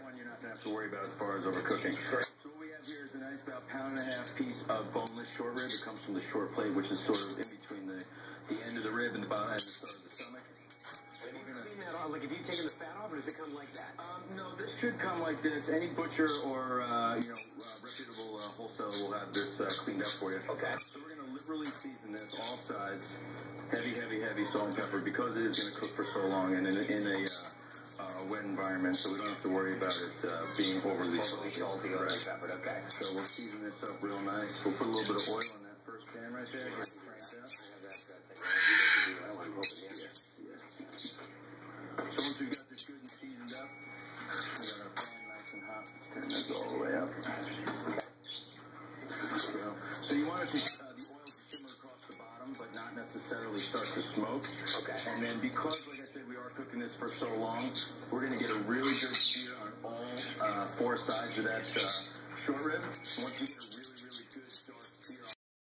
one you're not gonna have to worry about as far as overcooking. So what we have here is a nice about pound and a half piece of boneless short rib. It comes from the short plate, which is sort of in between the, the end of the rib and the bottom and the start of the stomach. And you clean that off. Like, if you've taken the fat off, or does it come like that? Um, no, this should come like this. Any butcher or uh, you know uh, reputable uh, wholesaler will have this uh, cleaned up for you. Okay. So we're gonna liberally season this all sides, heavy, heavy, heavy salt and pepper because it is gonna cook for so long and in a, in a uh, uh, wet environment, so we don't have to worry about it uh, being overly salty or Right. Okay. So we'll season this up real nice. We'll put a little bit of oil on that first pan right there. Get it cranked up. I want to open the end. Yes, yes. So once we've got this good and seasoned up, we got our pan nice and hot. Turn this all the way up. So, so you want it to, uh, necessarily start to smoke. Okay. And then because, like I said, we are cooking this for so long, we're going to get a really good sear on all uh, four sides of that uh, short rib. Once we get a